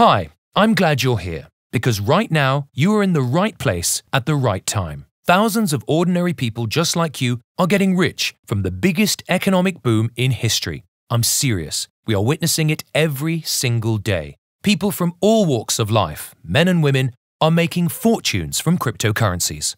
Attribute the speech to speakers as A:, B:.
A: Hi, I'm glad you're here because right now you are in the right place at the right time. Thousands of ordinary people just like you are getting rich from the biggest economic boom in history. I'm serious. We are witnessing it every single day. People from all walks of life, men and women, are making fortunes from cryptocurrencies.